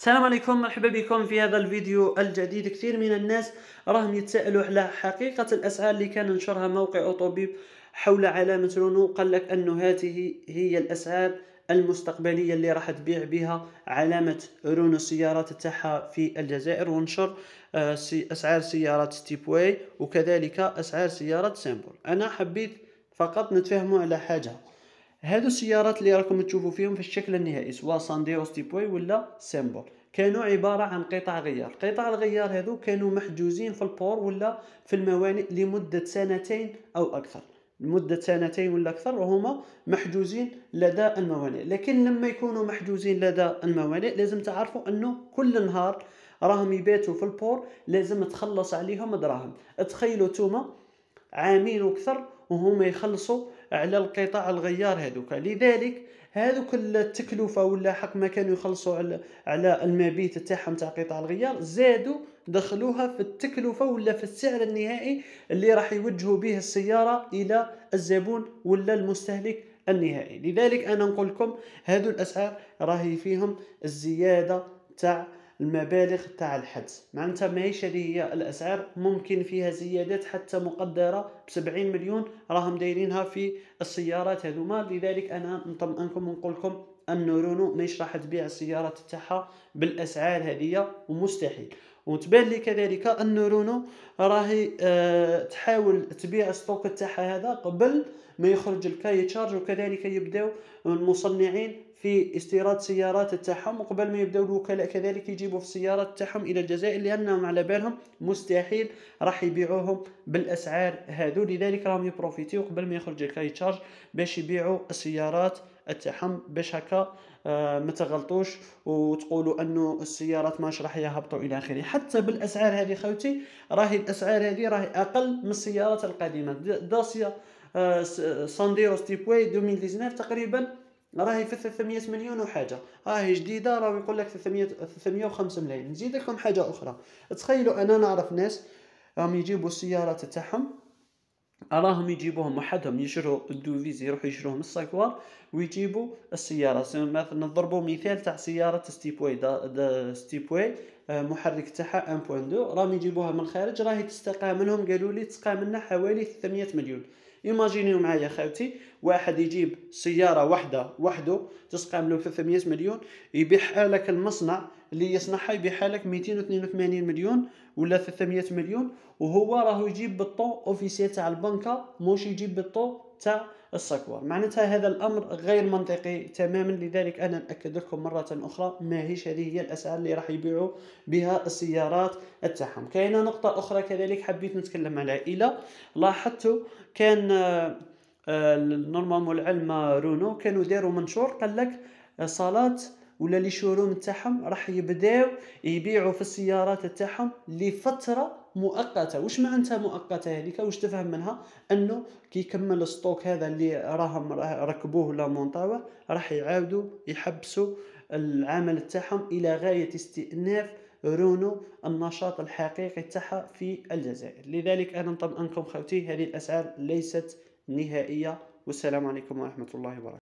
السلام عليكم مرحبا بكم في هذا الفيديو الجديد. كثير من الناس راهم يتساءلوا على حقيقة الأسعار اللي كان نشرها موقع أوتوبيب حول علامة رونو. قال لك أنه هذه هي الأسعار المستقبلية اللي راح تبيع بها علامة رونو السيارات تاعها في الجزائر. ونشر آه، أسعار سيارات ستيبواي وكذلك أسعار سيارات سيمبل أنا حبيت فقط نتفاهموا على حاجة هادو السيارات اللي راكم تشوفوا فيهم في الشكل النهائي سواء سانديرو ستيبوي ولا سيمبل كانوا عبارة عن قطع غيار. قطع الغيار هذو كانوا محجوزين في ال port ولا في الموانئ لمدة سنتين أو أكثر. لمدة سنتين ولا أكثر وهما محجوزين لدى الموانئ. لكن لما يكونوا محجوزين لدى الموانئ لازم تعرفوا أنه كل نهار راهم يباتوا في ال port لازم تخلص عليهم دراهم. تخيلوا توما عامين وأكثر وهما يخلصوا على القطع الغيار هذوك. لذلك هذوك التكلفة ولا حق ما كانوا يخلصوا على على المبيت تاعهم تاع قطع الغيار زادوا دخلوها في التكلفة ولا في السعر النهائي اللي راح يوجهوا به السيارة إلى الزبون ولا المستهلك النهائي. لذلك أنا نقول لكم هذو الأسعار راهي فيهم الزيادة تاع المبالغ تاع الحجز معناتها ماهيش هذه هي الأسعار ممكن فيها زيادات حتى مقدرة ب 70 مليون راهم دايرينها في السيارات هذوما. لذلك أنا نطمئنكم ونقول لكم أن رونو ماهيش راح تبيع السيارات تاعها بالأسعار هذه ومستحيل. وتبان لي كذلك أن رونو راهي أه تحاول تبيع ال stock تاعها هذا قبل ما يخرج ال cahier des charges وكذلك يبداو المصنعين في استيراد سيارات تاعهم وقبل ما يبداو الوكلاء كذلك يجيبوا في السيارات تاعهم إلى الجزائر لأنهم على بالهم مستحيل راح يبيعوهم بالأسعار هذو. لذلك راهم يبروفيتيو قبل ما يخرج ال cahier des charges باش يبيعوا السيارات تاعهم باش هكا آه ما تغلطوش وتقولوا أنه السيارات ماش راح يهبطوا إلى آخره. حتى بالأسعار هذه خوتي راهي الأسعار هذه راهي أقل من السيارات القديمة. داسيا آه سانديرو ستيبوي 2019 تقريبا راهي في 300 مليون وحاجة. راهي جديدة راه يقول لك 300 305 ملايين. نزيد لكم حاجة أخرى. تخيلوا أنا نعرف ناس راهم يجيبوا السيارات تاعهم راهم يجيبوهم وحدهم يشروا ال devise يروحوا يشروه من السكوار ويجيبوا السيارة. مثلا نضربوا مثال تاع سيارة ستيبوي دا, دا ستيبوي آه، محرك تاعها 1.2 راهم يجيبوها من الخارج راهي تسقى لهم. قالوا لي تسقى منها حوالي 300 مليون. imaginez معايا خاوتي واحد يجيب سيارة واحدة وحده تسقى له 300 مليون يبيعها لك المصنع. اللي يصنعها يبيعها لك 282 مليون ولا 300 مليون وهو راهو يجيب بال taux officiel تاع البنكة موش يجيب بال taux تاع السكوار معناتها هذا الأمر غير منطقي تماما لذلك أنا ناكد لكم مرة أخرى ماهيش هذه هي الأسعار اللي راح يبيعوا بها السيارات تاعهم كاينة نقطة أخرى كذلك حبيت نتكلم عليها. إلى لاحظتوا كان normalement علامة رونو كانوا داروا منشور قال لك صالات ولا les showrooms تاعهم راح يبداو يبيعوا في السيارات تاعهم لفترة مؤقتة. واش معناتها مؤقتة هذيك؟ واش تفهم منها؟ أنه كي يكمل ال stock هذا اللي راهم ركبوه ولا مونطاوه راح يعاودوا يحبسوا العمل تاعهم إلى غاية استئناف رونو النشاط الحقيقي تاعها في الجزائر. لذلك أنا نطمئنكم خوتي هذه الأسعار ليست نهائية. والسلام عليكم ورحمة الله وبركاته.